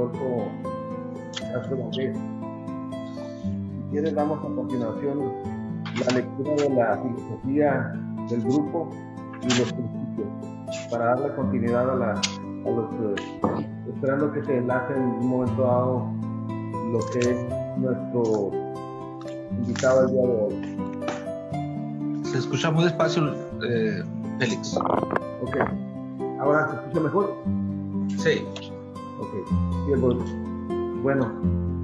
Rodolfo Castro. Si quieres, damos a continuación la lectura de la filosofía del grupo y los principios para darle continuidad a, la, a los, esperando que se enlace en un momento dado lo que es nuestro invitado el día de hoy. Se escucha muy despacio, eh, Félix. Ok. ¿Ahora se escucha mejor? Sí. Ok. Pues, bueno,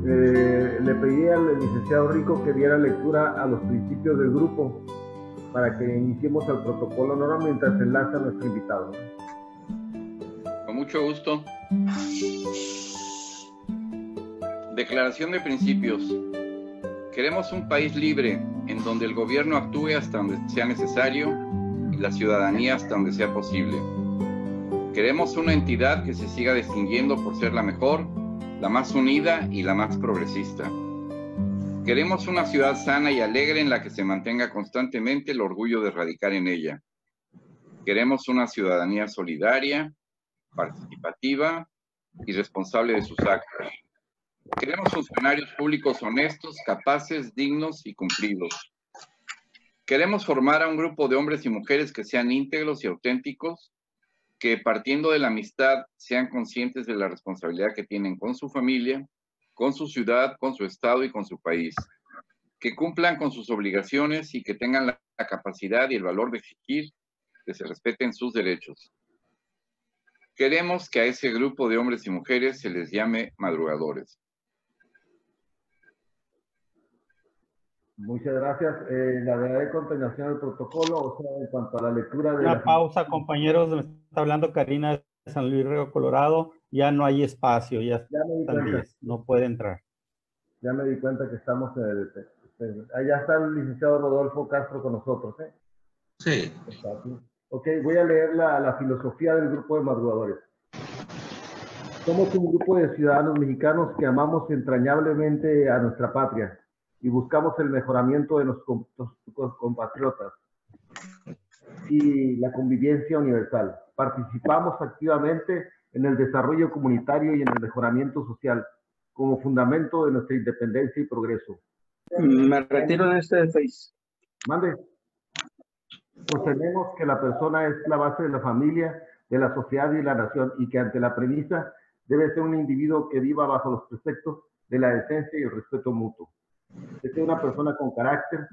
eh, le pedí al licenciado Rico que diera lectura a los principios del grupo para que iniciemos el protocolo normal mientras se enlaza nuestro invitado. Con mucho gusto. Declaración de principios. Queremos un país libre en donde el gobierno actúe hasta donde sea necesario y la ciudadanía hasta donde sea posible. Queremos una entidad que se siga distinguiendo por ser la mejor, la más unida y la más progresista. Queremos una ciudad sana y alegre en la que se mantenga constantemente el orgullo de radicar en ella. Queremos una ciudadanía solidaria, participativa y responsable de sus actos. Queremos funcionarios públicos honestos, capaces, dignos y cumplidos. Queremos formar a un grupo de hombres y mujeres que sean íntegros y auténticos, que partiendo de la amistad sean conscientes de la responsabilidad que tienen con su familia, con su ciudad, con su estado y con su país. Que cumplan con sus obligaciones y que tengan la, capacidad y el valor de exigir que se respeten sus derechos. Queremos que a ese grupo de hombres y mujeres se les llame madrugadores. Muchas gracias. Eh, la verdad de continuación del protocolo, o sea, en cuanto a la lectura de... Una la- pausa, compañeros. Me está hablando Karina de San Luis Río Colorado. Ya no hay espacio, ya Ya me di están cuenta, 10, no puede entrar. ya me di cuenta que estamos en el... Allá está el licenciado Rodolfo Castro con nosotros, ¿eh? Sí. Ok, voy a leer la, la filosofía del grupo de madrugadores. Somos un grupo de ciudadanos mexicanos que amamos entrañablemente a nuestra patria y buscamos el mejoramiento de nuestros com- compatriotas y la convivencia universal. Participamos activamente en el desarrollo comunitario y en el mejoramiento social como fundamento de nuestra independencia y progreso. Me retiro en este Face. Mande. Sostenemos que la persona es la base de la familia, de la sociedad y de la nación y que ante la premisa debe ser un individuo que viva bajo los preceptos de la decencia y el respeto mutuo. Que sea una persona con carácter,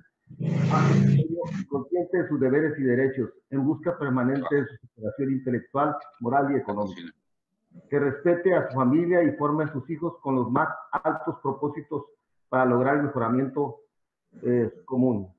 consciente de sus deberes y derechos, en busca permanente de su superación intelectual, moral y económica. Que respete a su familia y forme a sus hijos con los más altos propósitos para lograr el mejoramiento eh, común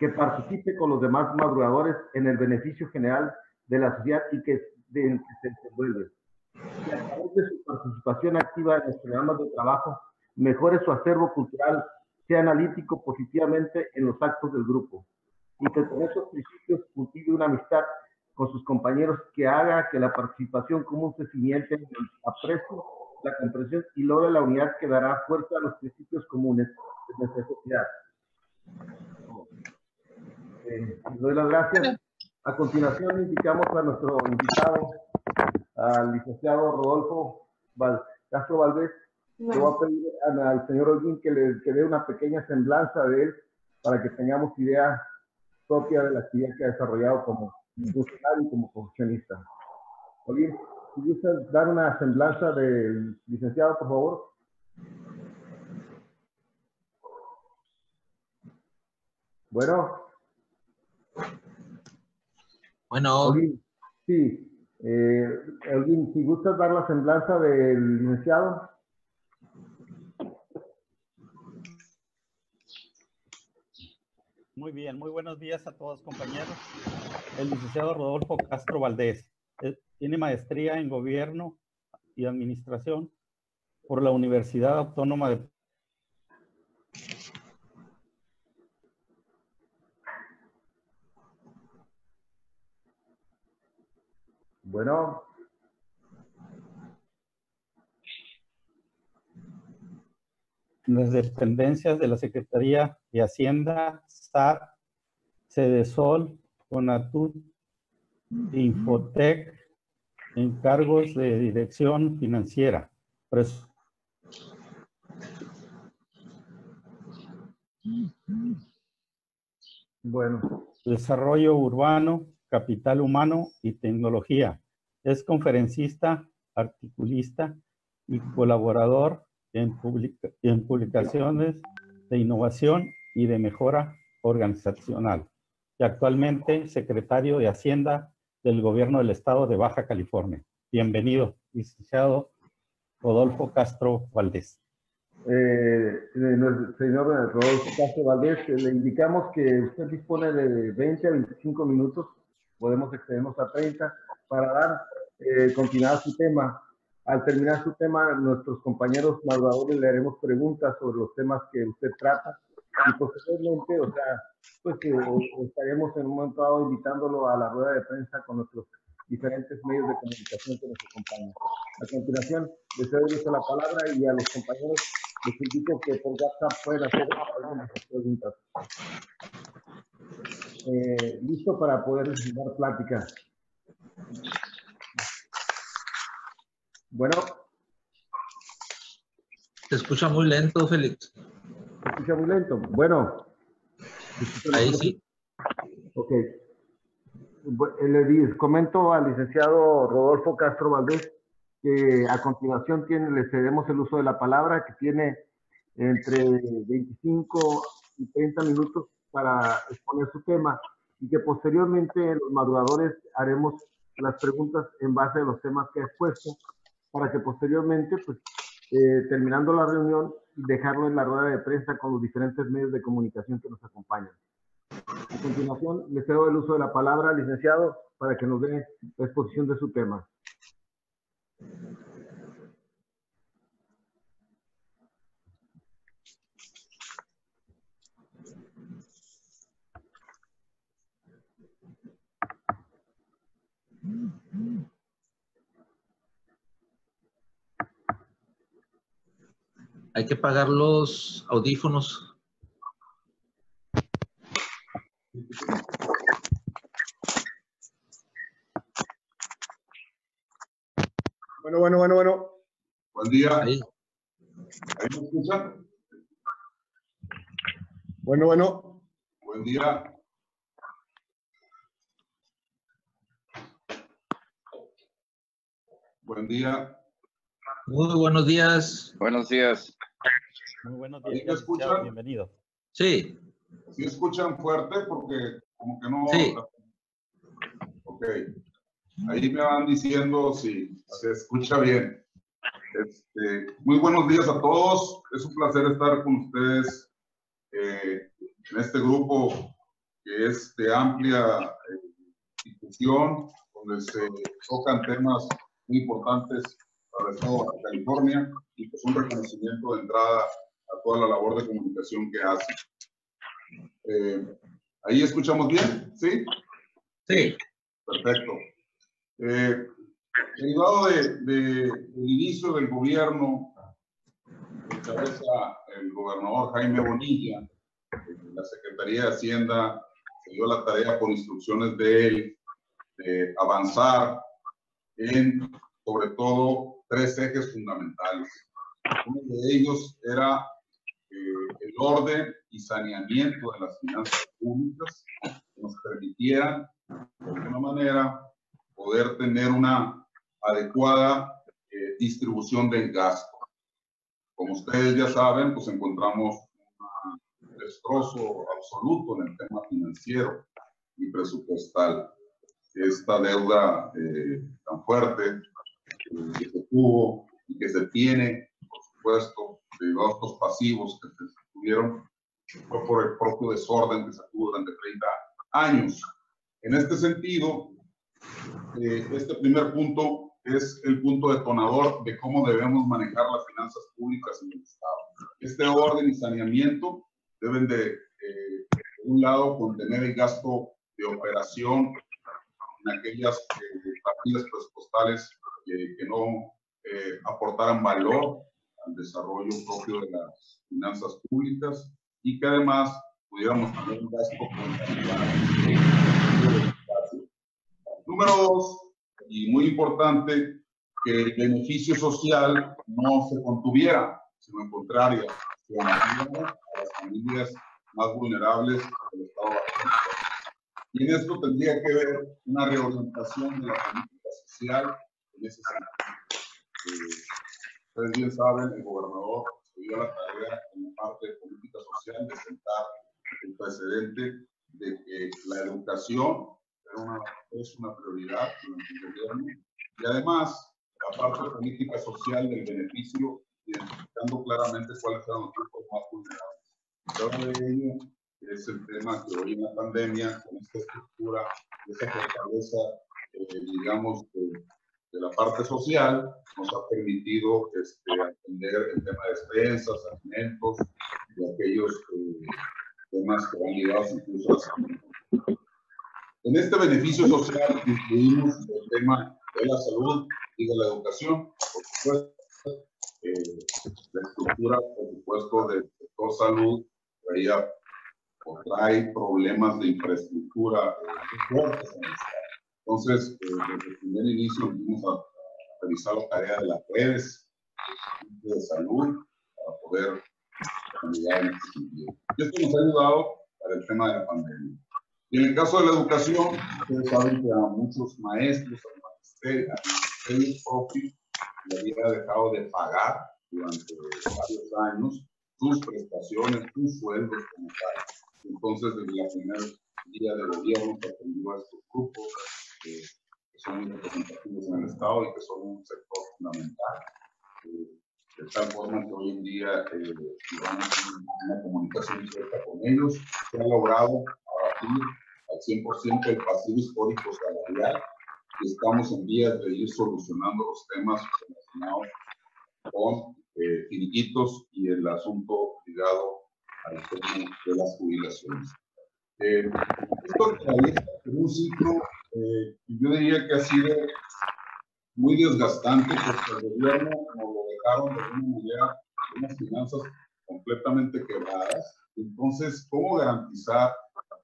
que participe con los demás madrugadores en el beneficio general de la sociedad y que, de, que se desenvuelve. Que a través de su participación activa en los programas de trabajo mejore su acervo cultural, sea analítico positivamente en los actos del grupo y que con esos principios cultive una amistad con sus compañeros que haga que la participación común se cimiente en el aprecio, la comprensión y logre la unidad que dará fuerza a los principios comunes de nuestra sociedad. Eh, les doy las gracias. A continuación indicamos a nuestro invitado, al licenciado Rodolfo Val- Castro Valdés. Le voy a pedir a- al señor Holguín que le que dé una pequeña semblanza de él para que tengamos idea propia de la actividad que ha desarrollado como funcionario y como profesionista. Holguín, si gustas dar una semblanza del licenciado, por favor. Bueno, Bueno, Holguín, sí. Eh, Holguín, si gustas dar la semblanza del licenciado. Muy bien, muy buenos días a todos compañeros. El licenciado Rodolfo Castro Valdés eh, tiene maestría en gobierno y administración por la Universidad Autónoma de Bueno, las dependencias de la Secretaría de Hacienda, SAT, Cedesol, Conatud, Infotec, en cargos de dirección financiera. pres- Bueno, Desarrollo Urbano, Capital Humano y Tecnología. Es conferencista, articulista y colaborador en, publica- en publicaciones de innovación y de mejora organizacional. Y actualmente secretario de Hacienda del Gobierno del Estado de Baja California. Bienvenido, licenciado Rodolfo Castro Valdés. eh, eh, señor Rodolfo Castro Valdés, eh, le indicamos que usted dispone de 20 a 25 minutos, podemos excedernos a 30, para dar, eh, continuar su tema. Al terminar su tema, nuestros compañeros madrugadores le haremos preguntas sobre los temas que usted trata y posteriormente, o sea, pues que estaremos en un momento dado invitándolo a la rueda de prensa con nuestros diferentes medios de comunicación que nos acompañan. A continuación, les doy la palabra y a los compañeros les indico que por WhatsApp pueden hacer algunas preguntas. Eh, Listo para poder dar plática. Bueno, Se escucha muy lento, Félix. se escucha muy lento. Bueno. ¿se escucha Ahí sí. Ok. Eh, Le comento al licenciado Rodolfo Castro Valdés que a continuación tiene, le cedemos el uso de la palabra, que tiene entre 25 y 30 minutos para exponer su tema y que posteriormente los madrugadores haremos las preguntas en base a los temas que ha expuesto para que posteriormente, pues, eh, terminando la reunión, dejarlo en la rueda de prensa con los diferentes medios de comunicación que nos acompañan. A continuación, le cedo el uso de la palabra al licenciado para que nos dé la exposición de su tema. Hay que pagar los audífonos. Bueno, bueno, bueno, bueno. Buen día. Ahí. ¿Ahí me escuchan? Bueno, bueno. Buen día. Buen día. Muy buenos días. Buenos días. Muy buenos ¿Ahí días, me licenciado, escuchan? bienvenido. Sí, ¿Sí escuchan fuerte? Porque como que no... Sí. Ok. Ahí me van diciendo si se escucha bien. Este, muy buenos días a todos. Es un placer estar con ustedes eh, en este grupo que es de amplia eh, difusión, donde se tocan temas muy importantes para el estado de California y pues un reconocimiento de entrada a toda la labor de comunicación que hacen. Eh, ¿Ahí escuchamos bien? ¿Sí? sí. Perfecto. Eh, derivado de, de- del inicio del gobierno, que encabeza el gobernador Jaime Bonilla, la Secretaría de Hacienda se dio la tarea por instrucciones de él de avanzar en, sobre todo, tres ejes fundamentales. Uno de ellos era eh, el orden y saneamiento de las finanzas públicas nos permitieran, de alguna manera, poder tener una adecuada eh, distribución del gasto. Como ustedes ya saben, pues encontramos un destrozo absoluto en el tema financiero y presupuestal. Esta deuda eh, tan fuerte que se tuvo y que se tiene, por supuesto, de gastos pasivos que se tuvieron, fue por el propio desorden que se tuvo durante 30 años. En este sentido, eh, este primer punto es el punto detonador de cómo debemos manejar las finanzas públicas en el Estado. Este orden y saneamiento deben de, eh, por un lado, contener el gasto de operación en aquellas eh, partidas presupuestales que, que no eh, aportaran valor al desarrollo propio de las finanzas públicas y que además pudiéramos tener un gasto. Número dos, y muy importante, que el beneficio social no se contuviera, sino en contrario, se mantuviera a las familias más vulnerables del Estado. Y en esto tendría que ver una reorientación de la política social en ese sentido. Eh, ustedes bien saben, el gobernador se la tarea en la parte de política social de sentar el precedente de que la educación es una prioridad durante el gobierno y además la parte política social del beneficio, identificando claramente cuáles eran los grupos más vulnerables. Prueba de ello es el tema que hoy en la pandemia, con esta estructura, esa fortaleza, eh, digamos, de, de, la parte social, nos ha permitido este, atender el tema de despensas, alimentos y aquellos eh, temas que van ligados incluso a salud. En este beneficio social incluimos el tema de la salud y de la educación, por supuesto. Eh, la estructura, por supuesto, del sector salud traía o trae problemas de infraestructura eh, Entonces, eh, desde el primer inicio vamos a revisar la tarea de las redes de salud para poder ayudar en este sentido. Y esto nos ha ayudado para el tema de la pandemia. Y en el caso de la educación, ustedes saben que a muchos maestros, a magisterio propios, le había dejado de pagar durante varios años sus prestaciones, sus sueldos como tal. Entonces, desde la primera día de gobierno se atendió a estos grupos que son representativos en el Estado y que son un sector fundamental. Eh, de tal forma que hoy en día eh, llevamos una comunicación directa con ellos. Se ha logrado abatir al 100% el pasivo histórico salarial y estamos en vías de ir solucionando los temas relacionados con eh, finiquitos y el asunto ligado al tema de las jubilaciones. Eh, esto realiza un ciclo eh, yo diría que ha sido muy desgastante porque el gobierno nos lo dejaron de una manera, unas finanzas completamente quebradas. Entonces, ¿cómo garantizar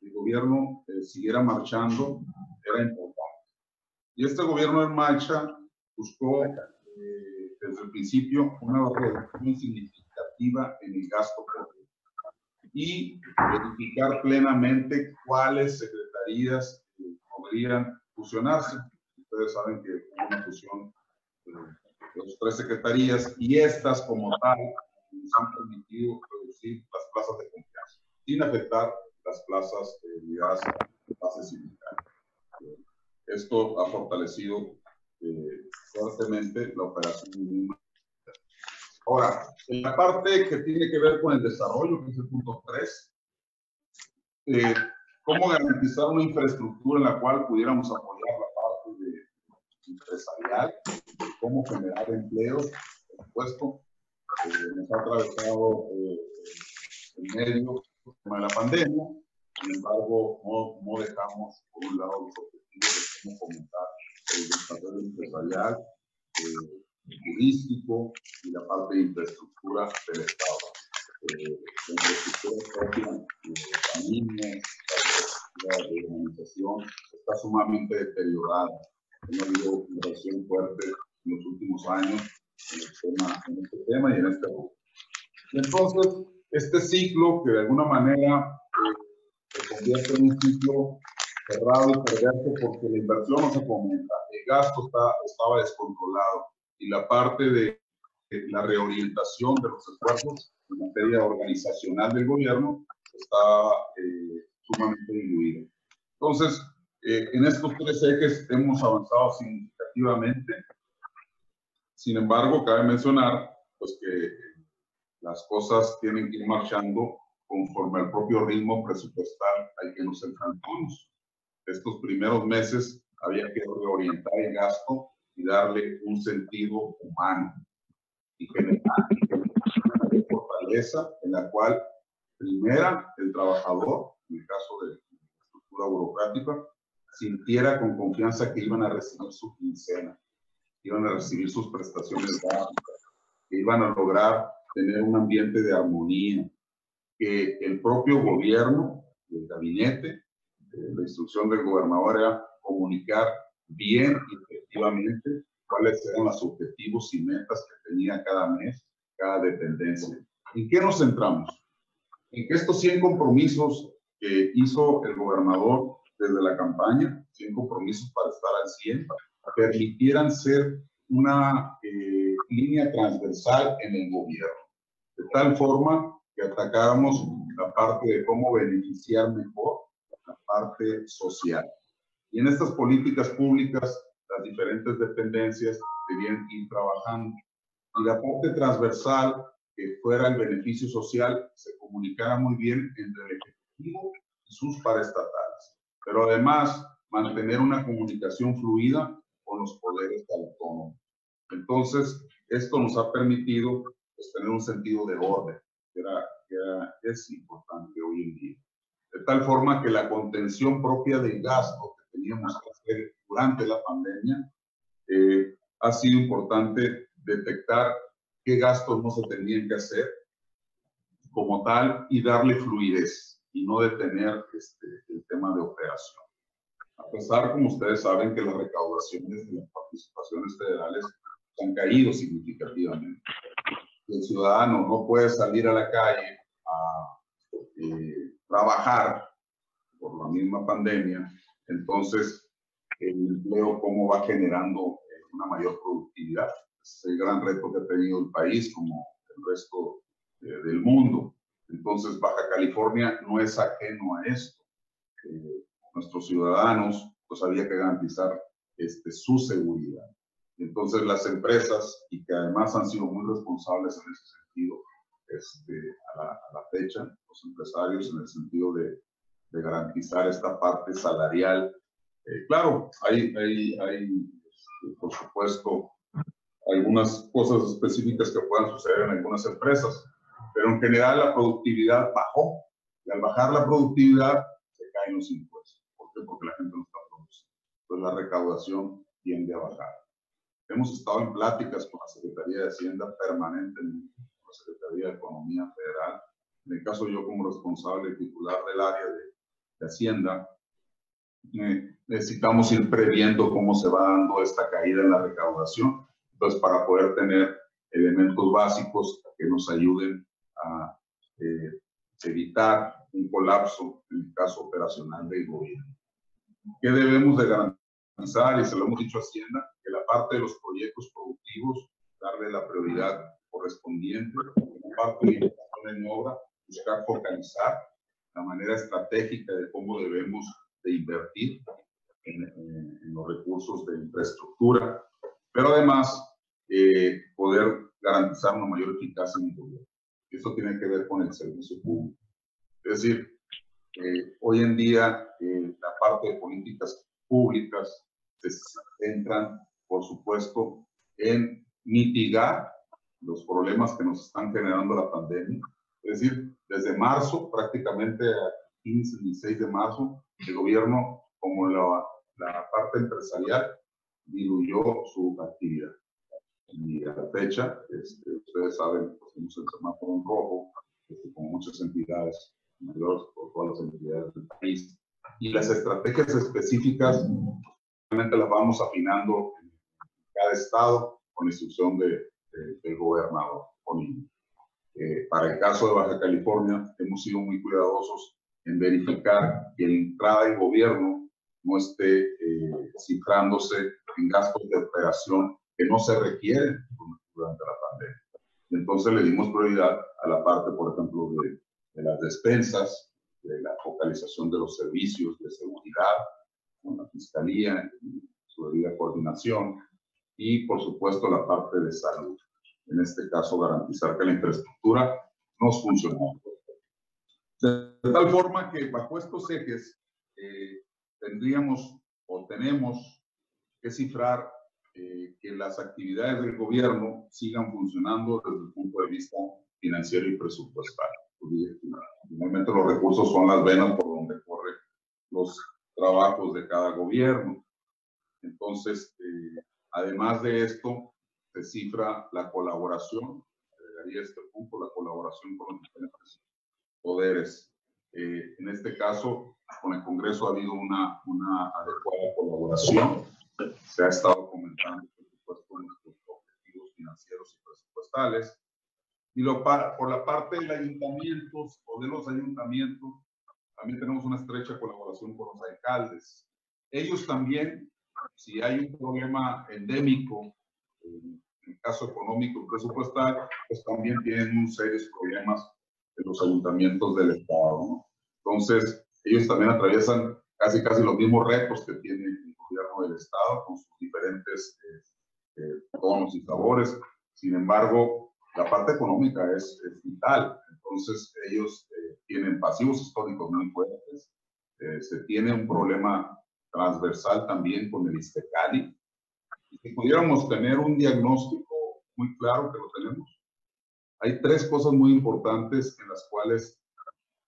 que el gobierno eh, siguiera marchando? Era importante. Y este gobierno en marcha buscó eh, desde el principio una reducción significativa en el gasto público y verificar plenamente cuáles secretarías podrían fusionarse. Ustedes saben que hubo una fusión de las tres secretarías y estas como tal nos han permitido reducir las plazas de confianza sin afectar las plazas eh, ligadas a la. Esto ha fortalecido eh, fuertemente la operación Ahora, en la parte que tiene que ver con el desarrollo, que es el punto 3, eh, ¿cómo garantizar una infraestructura en la cual pudiéramos apoyar la parte de, empresarial? ¿Cómo generar empleos? Por supuesto, eh, nos ha atravesado eh, el medio de la pandemia, sin embargo, no, no dejamos por un lado los objetivos de cómo fomentar el desarrollo empresarial, eh, turístico y la parte de infraestructura del Estado. Eh, infraestructura propia, eh, familia, la organización está sumamente deteriorada. Hemos habido una fuerte en los últimos años en, el tema, en este tema y en este grupo. Entonces, este ciclo que de alguna manera eh, se convierte en un ciclo cerrado y perverso porque la inversión no se fomenta, el gasto está, estaba descontrolado y la parte de, la reorientación de los esfuerzos en materia organizacional del gobierno está eh, sumamente diluida. Entonces, eh, en estos tres ejes hemos avanzado significativamente. Sin embargo, cabe mencionar pues, que las cosas tienen que ir marchando conforme al propio ritmo presupuestal al que nos enfrentamos. Estos primeros meses había que reorientar el gasto y darle un sentido humano y generar una fortaleza en la cual primera el trabajador, en el caso de la estructura burocrática, sintiera con confianza que iban a recibir su quincena, que iban a recibir sus prestaciones básicas, que iban a lograr tener un ambiente de armonía, que el propio gobierno, el gabinete, eh, la instrucción del gobernador era comunicar bien y efectivamente cuáles eran los objetivos y metas que tenía cada mes, cada dependencia. ¿En qué nos centramos? En que estos 100 compromisos que hizo el gobernador desde la campaña, 100 compromisos para estar al 100, permitieran ser una eh, línea transversal en el gobierno, de tal forma que atacáramos la parte de cómo beneficiar mejor la parte social. Y en estas políticas públicas, las diferentes dependencias debían ir trabajando. Y la parte transversal, que fuera el beneficio social, se comunicara muy bien entre el Ejecutivo y sus paraestatales. Pero además, mantener una comunicación fluida con los poderes autónomos. Entonces, esto nos ha permitido pues, tener un sentido de orden, que, era, que es importante hoy en día. De tal forma que la contención propia del gasto que teníamos que hacer durante la pandemia, eh, ha sido importante detectar qué gastos no se tenían que hacer como tal y darle fluidez y no detener este, el tema de operación. A pesar, como ustedes saben, que las recaudaciones de las participaciones federales han caído significativamente. El ciudadano no puede salir a la calle a eh, trabajar por la misma pandemia, entonces el empleo cómo va generando una mayor productividad. Es el gran reto que ha tenido el país como el resto eh, del mundo. Entonces Baja California no es ajeno a esto nuestros ciudadanos, pues había que garantizar este, su seguridad. Entonces las empresas, y que además han sido muy responsables en ese sentido, este, a, la, fecha, los empresarios en el sentido de, de garantizar esta parte salarial. Eh, claro, hay, hay, hay este, por supuesto, algunas cosas específicas que puedan suceder en algunas empresas, pero en general la productividad bajó. Y al bajar la productividad, se caen los impuestos porque la gente no está produciendo. Entonces la recaudación tiende a bajar. Hemos estado en pláticas con la Secretaría de Hacienda permanentemente, con la Secretaría de Economía Federal. En el caso yo como responsable titular del área de, de Hacienda, eh, necesitamos ir previendo cómo se va dando esta caída en la recaudación. Entonces, para poder tener elementos básicos que nos ayuden a eh, evitar un colapso en el caso operacional del gobierno. ¿Qué debemos de garantizar? Y se lo hemos dicho a Hacienda, que la parte de los proyectos productivos, darle la prioridad correspondiente, la parte de inversión en obra, buscar focalizar la manera estratégica de cómo debemos de invertir en, en, los recursos de infraestructura, pero además eh, poder garantizar una mayor eficacia en el gobierno. Eso tiene que ver con el servicio público. Es decir, eh, hoy en día eh, la parte de políticas públicas se centran, por supuesto, en mitigar los problemas que nos están generando la pandemia. Es decir, desde marzo, prácticamente a 15, 16 de marzo, el gobierno, como la, la parte empresarial, diluyó su actividad. Y a la fecha, este, ustedes saben, pues, tenemos el semáforo en rojo, este, con muchas entidades mayores por todas las entidades del país. Y las estrategias específicas, realmente las vamos afinando en cada estado con instrucción de, del gobernador. Eh, para el caso de Baja California, hemos sido muy cuidadosos en verificar que la entrada del gobierno no esté eh, cifrándose en gastos de operación que no se requieren durante la pandemia. Entonces le dimos prioridad a la parte, por ejemplo, de de las despensas, de la focalización de los servicios de seguridad con la Fiscalía, su debida coordinación y, por supuesto, la parte de salud. En este caso, garantizar que la infraestructura nos funcione. De tal forma que bajo estos ejes eh, tendríamos o tenemos que cifrar eh, que las actividades del gobierno sigan funcionando desde el punto de vista financiero y presupuestal. Finalmente los recursos son las venas por donde corren los trabajos de cada gobierno. Entonces, eh, además de esto, se cifra la colaboración, agregaría este punto, la colaboración con los diferentes poderes. Eh, en este caso, con el Congreso ha habido una, una adecuada colaboración. Se ha estado comentando supuesto, nuestros objetivos financieros y presupuestales. Y lo por la parte de ayuntamientos o de los ayuntamientos, también tenemos una estrecha colaboración con los alcaldes. Ellos también, si hay un problema endémico, en el caso económico y presupuestal, pues también tienen un serios problemas en los ayuntamientos del Estado. Entonces, ellos también atraviesan casi casi los mismos retos que tiene gobierno del Estado con sus diferentes eh, eh, tonos y sabores. Sin embargo, la parte económica es, vital. Entonces, ellos eh, tienen pasivos históricos muy fuertes. se tiene un problema transversal también con el ISTECALI. Si pudiéramos tener un diagnóstico muy claro que lo tenemos, hay tres cosas muy importantes en las cuales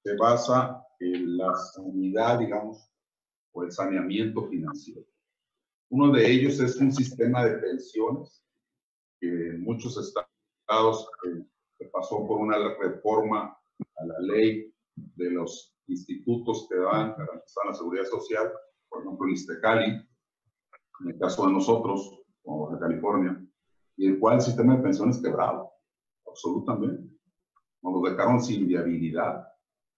se basa la sanidad, digamos, o el saneamiento financiero. Uno de ellos es un sistema de pensiones que en muchos estados eh, pasó por una reforma a la ley de los institutos que dan garantizar la seguridad social, por ejemplo, el ISTECALI, en el caso de nosotros, como de California, y el cual el sistema de pensiones quebrado, absolutamente. Nos lo dejaron sin viabilidad.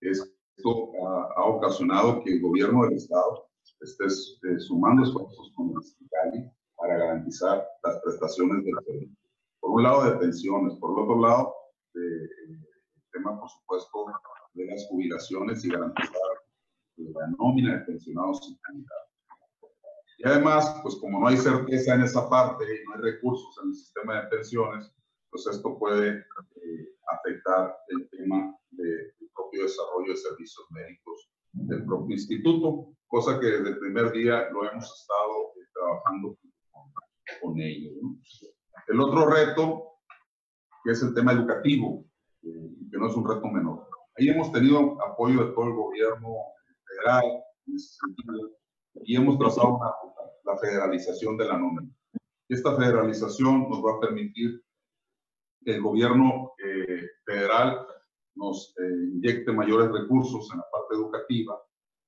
Es esto ha, ocasionado que el gobierno del Estado esté eh, sumando esfuerzos con el para garantizar las prestaciones del servicio. Por un lado, de pensiones, por el otro lado, de, el tema, por supuesto, de las jubilaciones y garantizar la nómina de pensionados sin calidad. Y además, pues como no hay certeza en esa parte y no hay recursos en el sistema de pensiones, pues esto puede eh, afectar el tema de propio desarrollo de servicios médicos del propio instituto, cosa que desde el primer día lo hemos estado eh, trabajando con, ellos. El otro reto, que es el tema educativo, eh, que no es un reto menor. Ahí hemos tenido apoyo de todo el gobierno federal en ese sentido y hemos trazado la federalización de la nómina. Esta federalización nos va a permitir que el gobierno eh, federal nos eh, inyecte mayores recursos en la educativa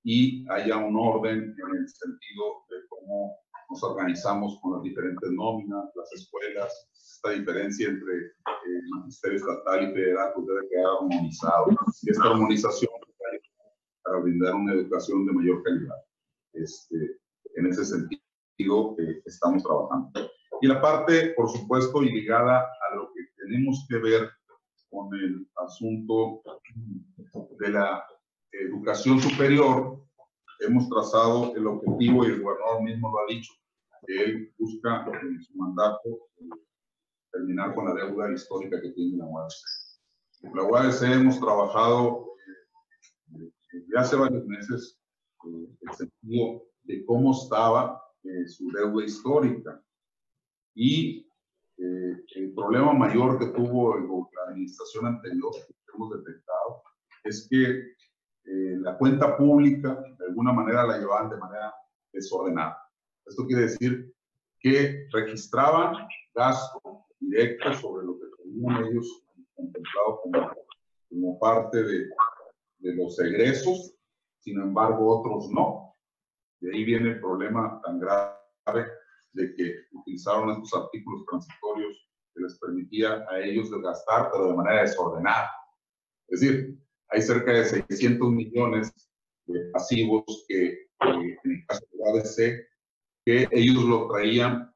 y haya un orden en el sentido de cómo nos organizamos con las diferentes nóminas, las escuelas, esta diferencia entre el eh, magisterio estatal y federal pues debe quedar armonizado. Y esta armonización para brindar una educación de mayor calidad. Este, en ese sentido eh, estamos trabajando. Y la parte, por supuesto, y ligada a lo que tenemos que ver con el asunto de la educación superior, hemos trazado el objetivo y el gobernador mismo lo ha dicho, que él busca en su mandato terminar con la deuda histórica que tiene la UADC. La UADC hemos trabajado eh, ya hace varios meses eh, el sentido de cómo estaba eh, su deuda histórica y eh, el problema mayor que tuvo la administración anterior, que hemos detectado, es que eh, la cuenta pública de alguna manera la llevaban de manera desordenada. Esto quiere decir que registraban gasto directo sobre lo que tenían ellos contemplado como, como parte de, de los egresos, sin embargo otros no. De ahí viene el problema tan grave de que utilizaron estos artículos transitorios que les permitía a ellos gastar, pero de manera desordenada. Es decir, hay cerca de 600 millones de pasivos que, en el caso de ADC, que ellos lo traían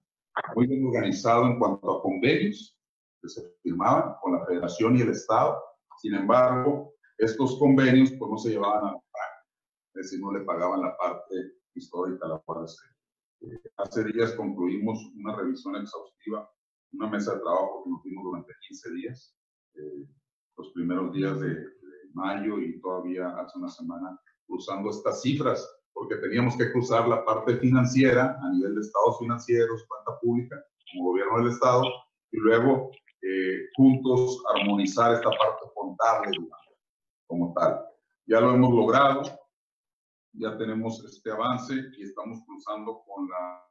muy bien organizado en cuanto a convenios que se firmaban con la federación y el Estado. Sin embargo, estos convenios pues, no se llevaban a la práctica, es decir, no le pagaban la parte histórica a la ADC. Hace días concluimos una revisión exhaustiva, una mesa de trabajo que nos dimos durante 15 días, eh, los primeros días de, mayo y todavía hace una semana cruzando estas cifras, porque teníamos que cruzar la parte financiera a nivel de estados financieros, cuenta pública, como gobierno del estado, y luego eh, juntos armonizar esta parte contable como tal. Ya lo hemos logrado, ya tenemos este avance y estamos cruzando con la,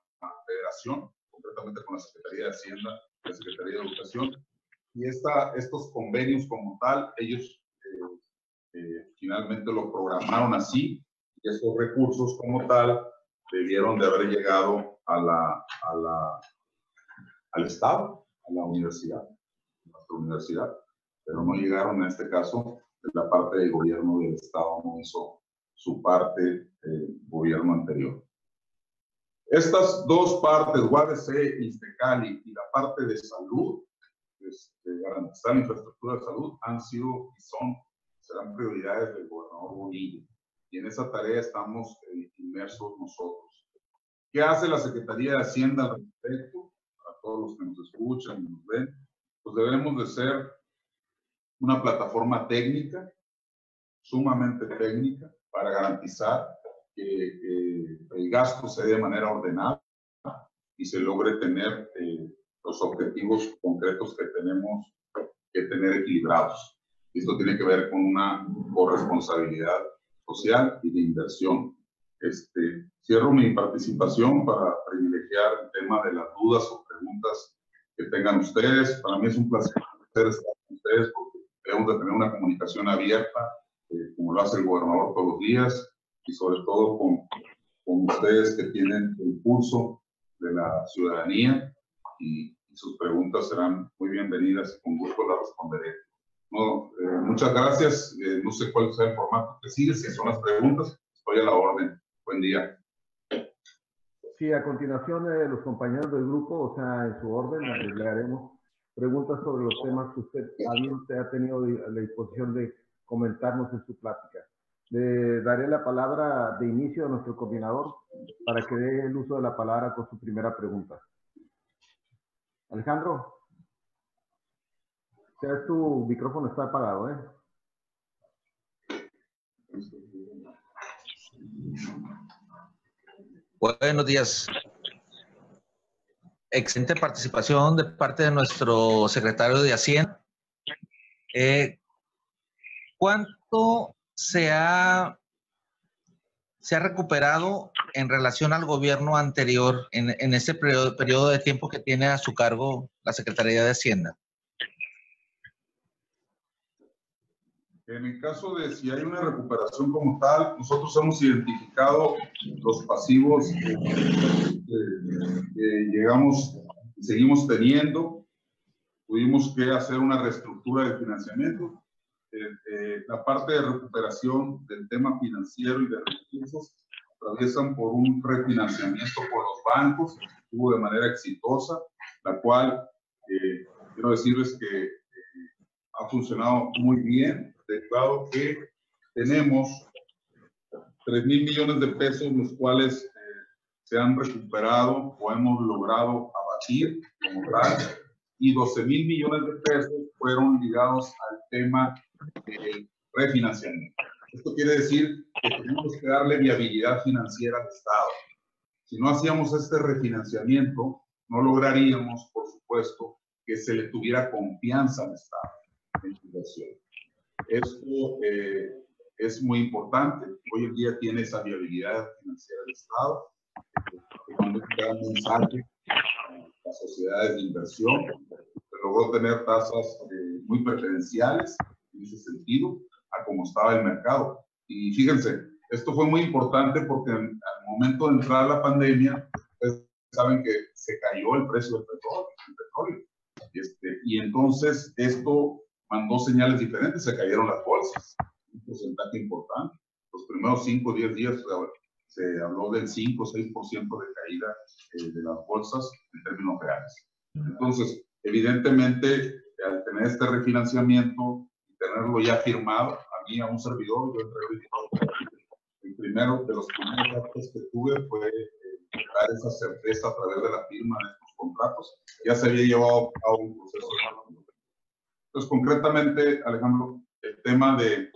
federación, concretamente con la Secretaría de Hacienda la Secretaría de Educación. Y esta, estos convenios como tal, ellos eh, eh, finalmente lo programaron así y estos recursos como tal debieron de haber llegado a la, a la, al Estado, a la universidad, a nuestra universidad, pero no llegaron en este caso la parte del gobierno del Estado, no hizo su parte el gobierno anterior. Estas dos partes, UADC, Istecali y la parte de salud, este, garantizar la infraestructura de salud, han sido y son, serán prioridades del gobernador Bonilla. Y en esa tarea estamos eh, inmersos nosotros. ¿Qué hace la Secretaría de Hacienda al respecto? Para todos los que nos escuchan y nos ven, pues debemos de ser una plataforma técnica, sumamente técnica, para garantizar que el gasto se dé de manera ordenada y se logre tener eh, los objetivos concretos que tenemos que tener equilibrados. Esto tiene que ver con una corresponsabilidad social y de inversión. Este, cierro mi participación para privilegiar el tema de las dudas o preguntas que tengan ustedes. Para mí es un placer estar con ustedes porque debemos de tener una comunicación abierta, eh, como lo hace el gobernador todos los días, y sobre todo con, con ustedes que tienen el pulso de la ciudadanía y, sus preguntas serán muy bienvenidas y con gusto las responderé. No, eh, muchas gracias. Eh, no sé cuál sea el formato que sigue, si son las preguntas, estoy a la orden. Buen día. Sí, a continuación eh, los compañeros del grupo, o sea, en su orden, le haremos preguntas sobre los temas que usted también ha tenido la disposición de comentarnos en su plática. Le daré la palabra de inicio a nuestro coordinador para que dé el uso de la palabra con su primera pregunta. Alejandro, ya tu micrófono está apagado, ¿eh? Buenos días. Excelente participación de parte de nuestro secretario de Hacienda. Eh, ¿Cuánto se ha, se ha recuperado en relación al gobierno anterior en, en ese periodo, periodo de tiempo que tiene a su cargo la Secretaría de Hacienda? En el caso de si hay una recuperación como tal, nosotros hemos identificado los pasivos que, que llegamos, seguimos teniendo. Tuvimos que hacer una reestructura de financiamiento eh, la parte de recuperación del tema financiero y de recursos atraviesan por un refinanciamiento por los bancos, estuvo de manera exitosa, la cual eh, quiero decirles que eh, ha funcionado muy bien, declarado que tenemos 3 mil millones de pesos, los cuales se han recuperado o hemos logrado abatir como tal, y 12 mil millones de pesos fueron ligados al tema de refinanciamiento. Esto quiere decir que tenemos que darle viabilidad financiera al Estado. Si no hacíamos este refinanciamiento, no lograríamos, por supuesto, que se le tuviera confianza al Estado en su inversión. Esto eh, es muy importante. Hoy en día tiene esa viabilidad financiera del Estado. Un mensaje a las sociedades de inversión, logró tener tasas eh, muy preferenciales en ese sentido a cómo estaba el mercado. Y fíjense, esto fue muy importante porque al momento de entrar la pandemia, saben que se cayó el precio del petróleo. petróleo. Este, y entonces esto mandó señales diferentes, se cayeron las bolsas, un porcentaje importante. Los primeros 5 o 10 días se habló del 5 o 6% de caída eh, de las bolsas en términos reales. Entonces, evidentemente, al tener este refinanciamiento, tenerlo ya firmado, a mí, a un servidor, yo el primero de los primeros actos que tuve fue eh, dar esa certeza a través de la firma de estos contratos. Ya se había llevado a un proceso. Entonces, concretamente, Alejandro, el tema de,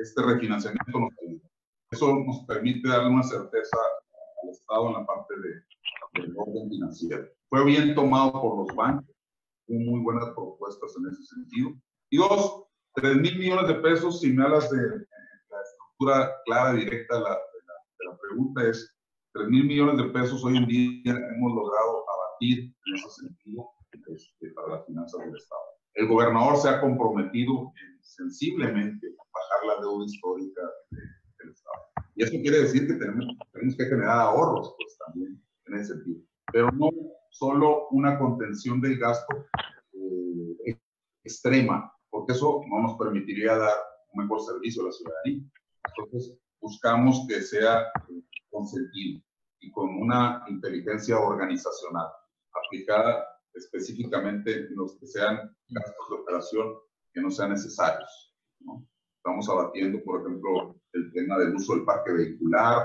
este refinanciamiento nos Eso nos permite darle una certeza al Estado en la parte de, del orden financiero. Fue bien tomado por los bancos, hubo muy buenas propuestas en ese sentido. Y dos, 3 mil millones de pesos, si me hablas de, la estructura clara, directa de la, pregunta, es 3 mil millones de pesos hoy en día hemos logrado abatir en ese sentido este, para las finanzas del Estado. El gobernador se ha comprometido sensiblemente a bajar la deuda histórica del Estado. Y eso quiere decir que tenemos, tenemos que generar ahorros, pues también en ese sentido. Pero no solo una contención del gasto eh, extrema, porque eso no nos permitiría dar un mejor servicio a la ciudadanía. Entonces, buscamos que sea eh, consentido y con una inteligencia organizacional aplicada específicamente en los que sean gastos de operación que no sean necesarios. ¿no? Estamos abatiendo, por ejemplo, el tema del uso del parque vehicular,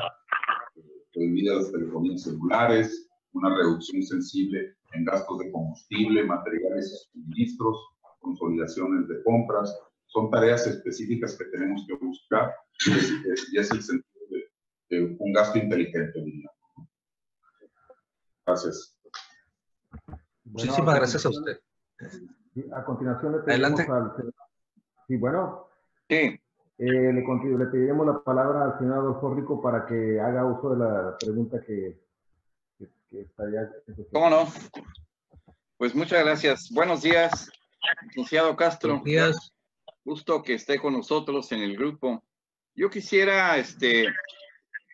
prohibidas telefonías celulares, una reducción sensible en gastos de combustible, materiales y suministros, consolidaciones de compras. Son tareas específicas que tenemos que buscar y es, es el sentido de, un gasto inteligente. Gracias. Muchísimas gracias a usted. A continuación le pedimos al Sí, bueno. Sí. Eh, le, le, pediremos la palabra al señor Adolfo Rico para que haga uso de la pregunta que, que, que estaría. ¿Cómo no? Pues muchas gracias. Buenos días, licenciado Castro. Buenos días. Gusto que esté con nosotros en el grupo. Yo quisiera este,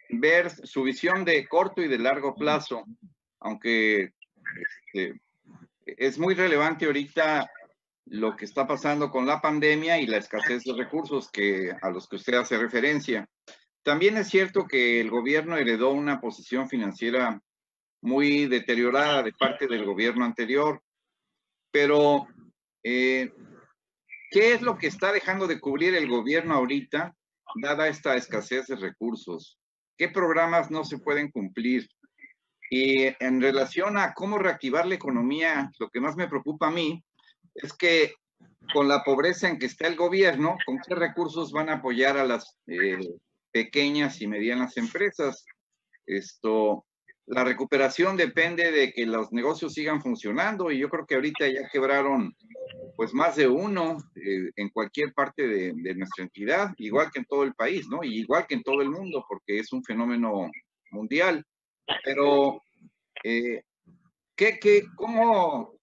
ver su visión de corto y de largo plazo, aunque este, es muy relevante ahorita lo que está pasando con la pandemia y la escasez de recursos que, a los que usted hace referencia. También es cierto que el gobierno heredó una posición financiera muy deteriorada de parte del gobierno anterior, pero eh, ¿qué es lo que está dejando de cubrir el gobierno ahorita, dada esta escasez de recursos? ¿Qué programas no se pueden cumplir? Y en relación a cómo reactivar la economía, lo que más me preocupa a mí es que con la pobreza en que está el gobierno, ¿con qué recursos van a apoyar a las eh, pequeñas y medianas empresas? Esto, la recuperación depende de que los negocios sigan funcionando y yo creo que ahorita ya quebraron pues más de uno eh, en cualquier parte de, de, nuestra entidad, igual que en todo el país, ¿no? Y igual que en todo el mundo, porque es un fenómeno mundial. Pero, eh, ¿qué, qué, cómo,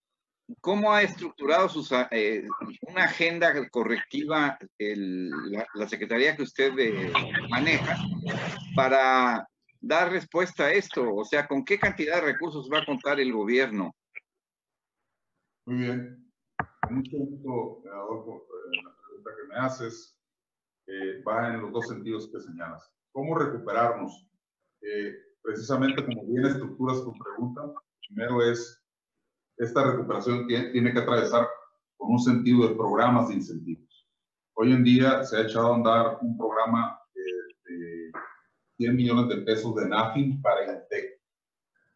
¿Cómo ha estructurado sus, eh, una agenda correctiva el, la, Secretaría que usted eh, maneja para dar respuesta a esto? O sea, ¿con qué cantidad de recursos va a contar el gobierno? Muy bien. Mucho gusto, Adolfo. La pregunta que me haces va en los dos sentidos que señalas. ¿Cómo recuperarnos? Precisamente como bien estructuras tu pregunta, primero es esta recuperación tiene que atravesar con un sentido de programas de incentivos. Hoy en día se ha echado a andar un programa de, 100 millones de pesos de NAFIN para INTEC.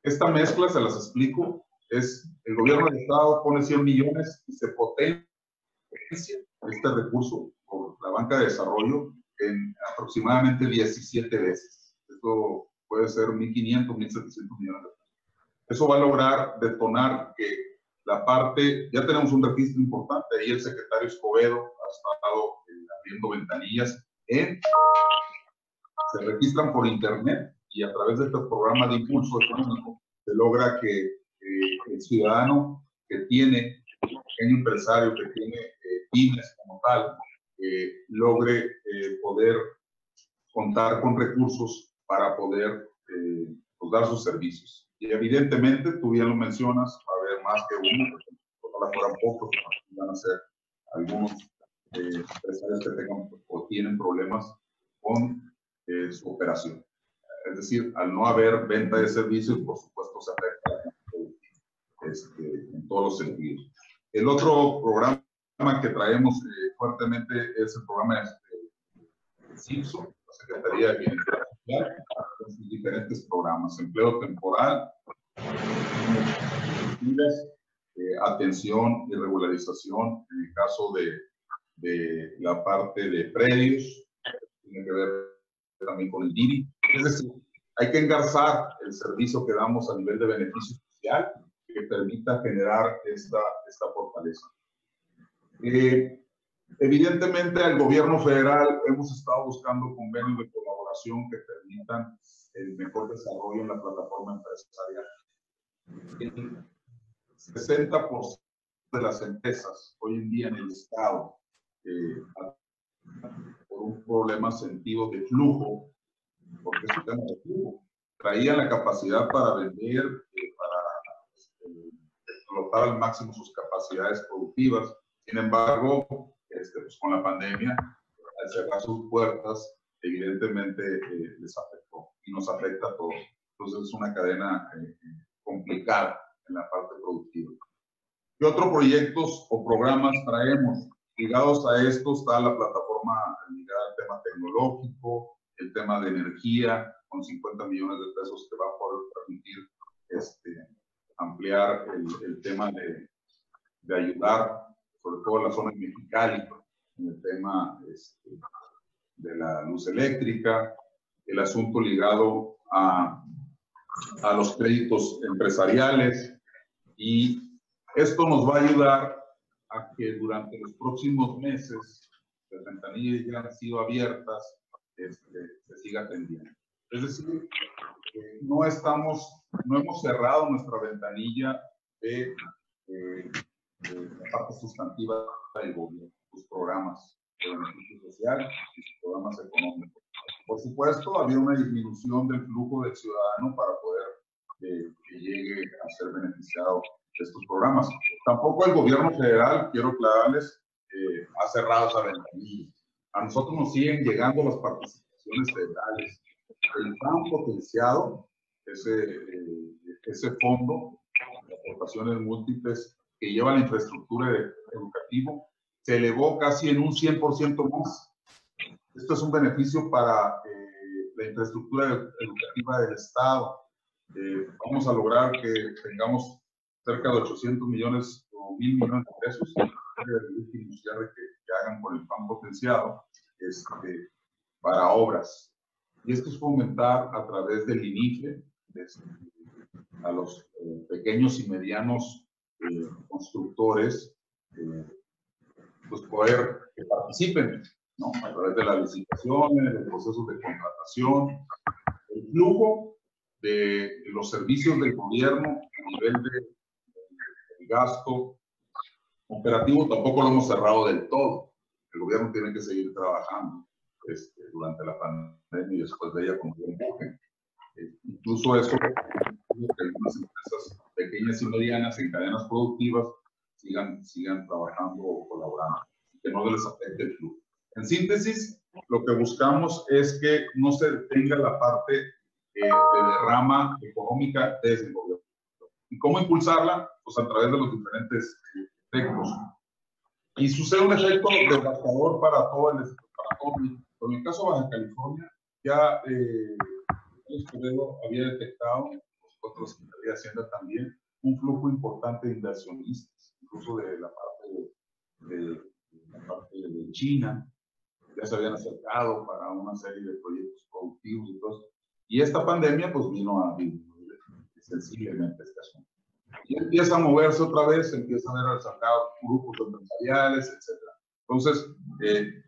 Esta mezcla, se las explico, es el gobierno del Estado pone 100 millones y se potencia este recurso por la banca de desarrollo en aproximadamente 17 veces. Esto puede ser 1.500, 1.700 millones de pesos. Eso va a lograr detonar que la parte, ya tenemos un registro importante, ahí el secretario Escobedo ha estado eh, abriendo ventanillas en, se registran por internet y a través de este programa de impulso económico se logra que eh, el ciudadano que tiene, pequeño empresario que tiene eh, pymes como tal, logre poder contar con recursos para poder pues, dar sus servicios. Y evidentemente, tú bien lo mencionas, va a haber más que uno, ojalá fueran pocos, van a ser algunos eh, empresarios que tengan o tienen problemas con eh, su operación. Es decir, al no haber venta de servicios, por supuesto, se afecta este, en todos los sentidos. El otro programa que traemos eh, fuertemente es el programa de CIPSO, la Secretaría de Bienestar Social, diferentes programas, empleo temporal, eh, atención y regularización en el caso de, de, la parte de predios, tiene que ver también con el DIRI. Es decir, hay que engarzar el servicio que damos a nivel de beneficio social que permita generar esta, esta fortaleza. Eh, evidentemente, al gobierno federal hemos estado buscando convenios de colaboración que permitan el mejor desarrollo en la plataforma empresarial. El 60% de las empresas hoy en día en el Estado, eh, por un problema sentido de flujo, porque es un tema de flujo, traían la capacidad para vender, eh, para este, explotar al máximo sus capacidades productivas. Sin embargo, este, pues con la pandemia, al cerrar sus puertas, evidentemente eh, les afectó y nos afecta a todos. Entonces es una cadena eh, complicada en la parte productiva. ¿Qué otros proyectos o programas traemos? Ligados a esto está la plataforma ligada al tema tecnológico, el tema de energía, con 50 millones de pesos que va a poder permitir este, ampliar el, tema de, de, ayudar, sobre todo en la zona de en el tema este, de la luz eléctrica, el asunto ligado a, a los créditos empresariales y esto nos va a ayudar a que durante los próximos meses las ventanillas ya han sido abiertas, este, se siga atendiendo. Es decir, no estamos, no hemos cerrado nuestra ventanilla de, de, de la parte sustantiva del gobierno, sus programas de beneficio social y programas económicos. Por supuesto, había una disminución del flujo del ciudadano para poder eh, que llegue a ser beneficiado de estos programas. Tampoco el gobierno federal, quiero aclararles, eh, ha cerrado esa ventanilla. A nosotros nos siguen llegando las participaciones federales. El plan potenciado, ese, eh, ese fondo de aportaciones múltiples que lleva la infraestructura educativa, se elevó casi en un 100% más. Esto es un beneficio para eh, la infraestructura educativa del Estado. Eh, vamos a lograr que tengamos cerca de 800 millones o mil millones de pesos último cierre que, que, hagan por el plan potenciado este, para obras. Y esto es fomentar a través del INIFE este, a los eh, pequeños y medianos eh, constructores eh, pues poder que participen, ¿no? A través de las licitaciones, de procesos de contratación, el flujo de los servicios del gobierno a nivel de, de, gasto operativo tampoco lo hemos cerrado del todo. El gobierno tiene que seguir trabajando este, durante la pandemia y después de ella como empuje. Eh, incluso eso algunas empresas pequeñas y medianas en cadenas productivas sigan, sigan trabajando o colaborando, que no les afecte el flujo. En síntesis, lo que buscamos es que no se detenga la parte eh, de derrama económica desde el gobierno. ¿Y cómo impulsarla? Pues a través de los diferentes eh, efectos. Y sucede un efecto devastador para todo el, para en el caso de Baja California, ya eh, Escobedo había detectado, nosotros de Hacienda también, un flujo importante de inversionistas, incluso de la parte de, la parte de China, ya se habían acercado para una serie de proyectos productivos y todo. Y esta pandemia pues vino a disminuir sensiblemente este asunto. Y empieza a moverse otra vez, empieza a ver grupos empresariales, etc. Entonces, eh,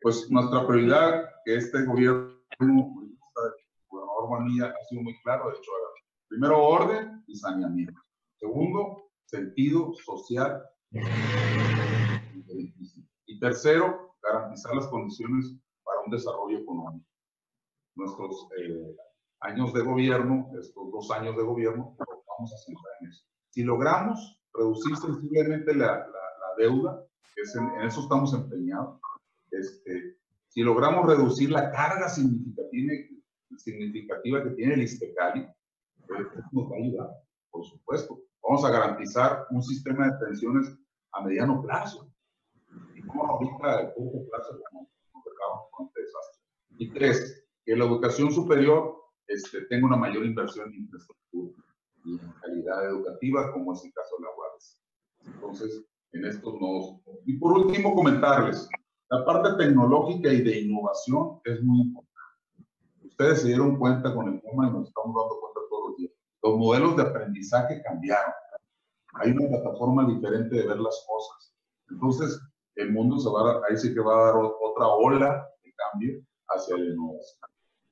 pues nuestra prioridad, que este gobierno, el gobernador Manilla ha sido muy claro, de hecho, primero orden y saneamiento. Segundo, sentido social. Y tercero, garantizar las condiciones para un desarrollo económico. Nuestros eh, años de gobierno, estos dos años de gobierno, vamos a centrar en eso. Si logramos reducir sensiblemente la, la, la deuda, que es en, en, eso estamos empeñados, este, si logramos reducir la carga significativa, significativa que tiene el ISTECALI, pues, nos va a ayudar, por supuesto. Vamos a garantizar un sistema de pensiones a mediano plazo. Y como ahorita a corto plazo, como con este desastre. Y tres, que la educación superior este, tenga una mayor inversión en infraestructura y en calidad educativa, como es el caso de la UAS. Entonces, en estos nodos. Y por último, comentarles, la parte tecnológica y de innovación es muy importante. Ustedes se dieron cuenta con el tema y nos estamos dando cuenta los modelos de aprendizaje cambiaron. Hay una plataforma diferente de ver las cosas. Entonces, el mundo se va a, ahí sí que va a dar otra ola de cambio hacia la innovación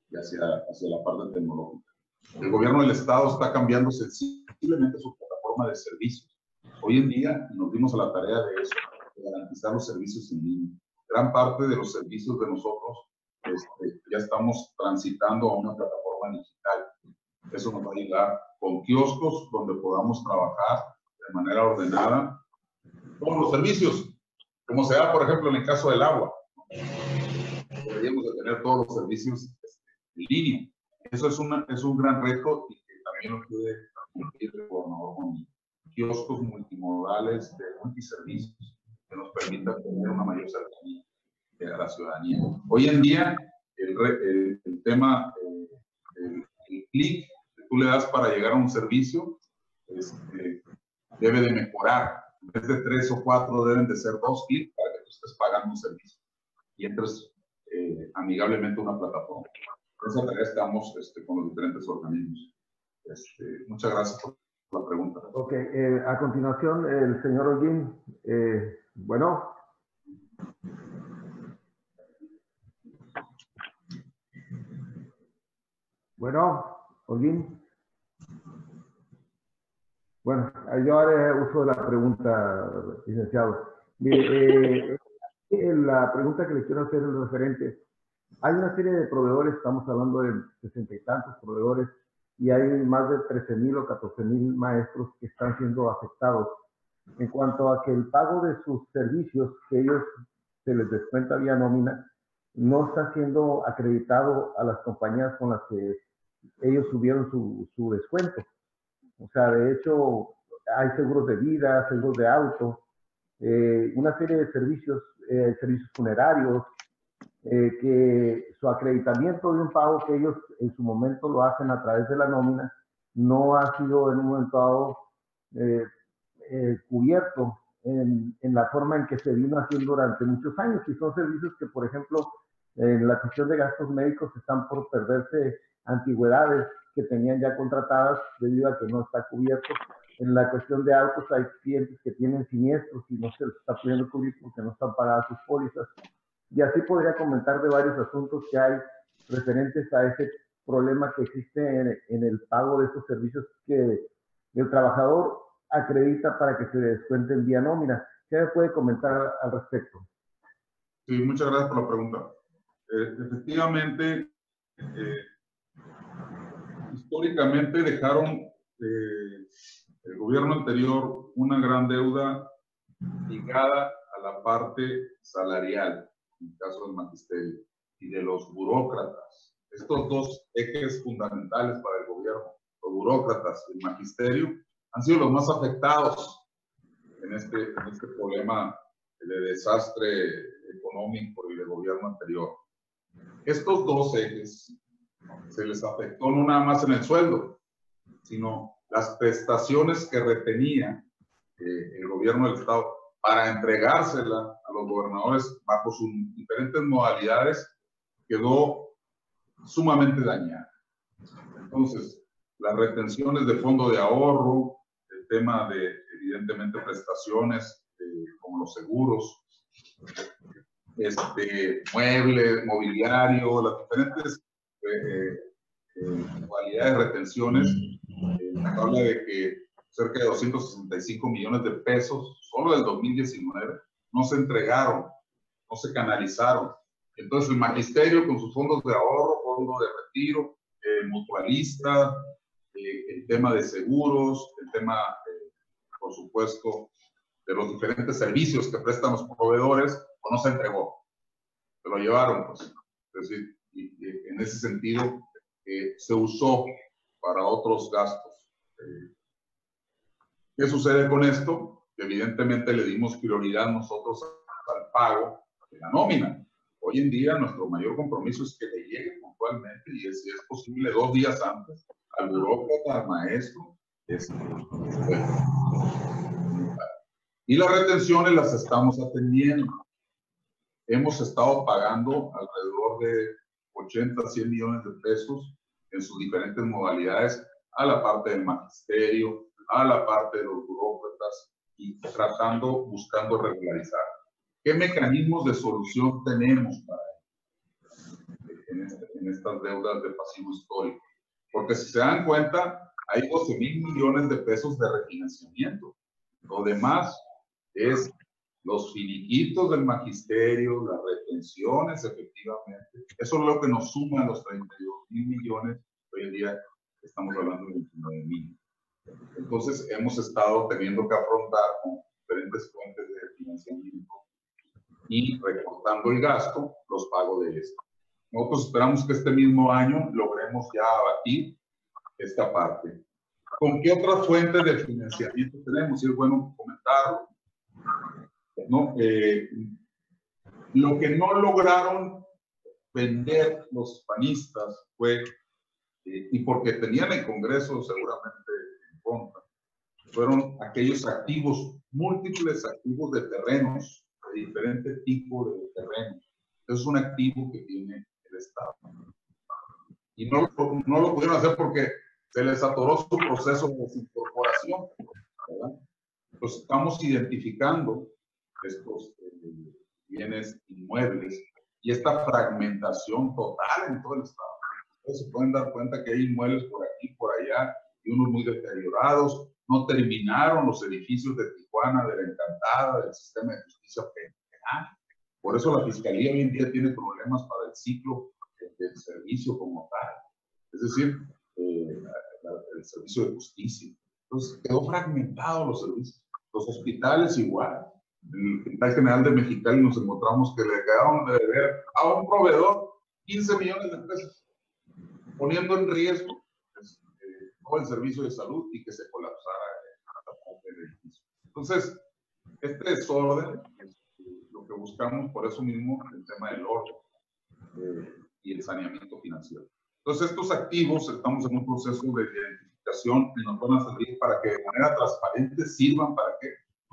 y hacia, hacia la parte tecnológica. El gobierno del Estado está cambiando sensiblemente su plataforma de servicios. Hoy en día nos dimos a la tarea de eso, de garantizar los servicios en línea. Gran parte de los servicios de nosotros este, ya estamos transitando a una plataforma digital. Eso nos va a ayudar con kioscos donde podamos trabajar de manera ordenada todos los servicios, como se da, por ejemplo, en el caso del agua. Deberíamos de tener todos los servicios este, en línea. Eso es, una, es un gran reto y que también lo puede cumplir el gobernador con kioscos multimodales de multiservicios que nos permitan tener una mayor cercanía a la ciudadanía. Hoy en día, el, el, tema, eh, el, el clic que tú le das para llegar a un servicio este, debe de mejorar. En vez de tres o cuatro, deben de ser dos clics para que tú estés pagando un servicio y entres eh, amigablemente a una plataforma. Por esa tarea estamos este, con los diferentes organismos. Este, muchas gracias por la pregunta. Ok, eh, a continuación, el señor Holguín. Eh, bueno. Bueno, Holguín. Bueno, yo haré uso de la pregunta, licenciado. Eh, la pregunta que le quiero hacer es referente. Hay una serie de proveedores, estamos hablando de sesenta y tantos proveedores, y hay más de 13 mil o 14 mil maestros que están siendo afectados en cuanto a que el pago de sus servicios que ellos se les descuenta vía nómina no está siendo acreditado a las compañías con las que ellos subieron su, su descuento. O sea, de hecho, hay seguros de vida, seguros de auto, eh, una serie de servicios, eh, servicios funerarios, eh, que su acreditamiento de un pago que ellos en su momento lo hacen a través de la nómina, no ha sido en un momento dado cubierto en, en, la forma en que se vino haciendo durante muchos años. Y son servicios que, por ejemplo, en la cuestión de gastos médicos están por perderse antigüedades que tenían ya contratadas debido a que no está cubierto. En la cuestión de autos hay clientes que tienen siniestros y no se les está pudiendo cubrir porque no están pagadas sus pólizas. Y así podría comentar de varios asuntos que hay referentes a ese problema que existe en, en el pago de esos servicios que el trabajador acredita para que se descuenten vía nómina. ¿Qué me puede comentar al respecto? Sí, muchas gracias por la pregunta. Eh, efectivamente, eh, históricamente dejaron eh, el gobierno anterior una gran deuda ligada a la parte salarial, en el caso del magisterio, y de los burócratas. Estos dos ejes fundamentales para el gobierno, los burócratas y el magisterio, han sido los más afectados en este, en este problema de desastre económico y de gobierno anterior. Estos dos ejes se les afectó no nada más en el sueldo, sino las prestaciones que retenía eh, el gobierno del Estado para entregársela a los gobernadores bajo sus diferentes modalidades quedó sumamente dañada. Entonces, las retenciones de fondo de ahorro, el tema de, evidentemente, prestaciones eh, como los seguros, este, muebles, mobiliario, las diferentes modalidades de retenciones, eh, habla de que cerca de 265 millones de pesos solo del 2019 no se entregaron, no se canalizaron. Entonces el magisterio con sus fondos de ahorro, fondo de retiro, eh, mutualista, el tema de seguros, el tema, por supuesto, de los diferentes servicios que prestan los proveedores, pues no se entregó. Se lo llevaron, pues. Es decir, y, en ese sentido eh, se usó para otros gastos. Eh, ¿Qué sucede con esto? Evidentemente le dimos prioridad nosotros al pago de la nómina. Hoy en día nuestro mayor compromiso es que le llegue puntualmente y si es posible dos días antes al burócrata, al maestro. Este, y las retenciones las estamos atendiendo. Hemos estado pagando alrededor de 80, 100 millones de pesos en sus diferentes modalidades a la parte del magisterio, a la parte de los burócratas y tratando, buscando regularizar. ¿Qué mecanismos de solución tenemos para en, este, en estas deudas de pasivo histórico? Porque si se dan cuenta, hay 12 mil millones de pesos de refinanciamiento. Lo demás es los finiquitos del magisterio, las retenciones, efectivamente. Eso es lo que nos suma a los 32 mil millones. Hoy en día estamos hablando de 29 mil. Entonces hemos estado teniendo que afrontar con diferentes fuentes de financiamiento y recortando el gasto, los pagos de esto. Nosotros esperamos que este mismo año logremos ya abatir esta parte. ¿Con qué otras fuentes de financiamiento tenemos? Y es bueno comentarlo. ¿No? Eh, lo que no lograron vender los panistas fue, eh, y porque tenían el Congreso seguramente en contra, fueron aquellos activos, múltiples activos de terrenos, de diferente tipo de terrenos. Es un activo que tiene el Estado. Y no, no lo pudieron hacer porque se les atoró su proceso de desincorporación. ¿verdad? Entonces, estamos identificando estos eh, bienes inmuebles y esta fragmentación total en todo el Estado. Entonces, se pueden dar cuenta que hay inmuebles por aquí, por allá, y unos muy deteriorados. No terminaron los edificios de Tijuana, de la Encantada, del sistema de justicia penal. Por eso la Fiscalía hoy en día tiene problemas para el ciclo del servicio como tal. Es decir, eh, el servicio de justicia. Entonces, quedó fragmentado los servicios. Los hospitales igual. El Hospital General de Mexicali nos encontramos que le quedaron de deber a un proveedor 15 millones de pesos, poniendo en riesgo pues, eh, todo el servicio de salud y que se colapsara el edificio. Entonces, este desorden es lo que buscamos, por eso mismo, el tema del orden eh, y el saneamiento financiero. Entonces, estos activos estamos en un proceso de identificación y nos van a para que de manera transparente sirvan para qué?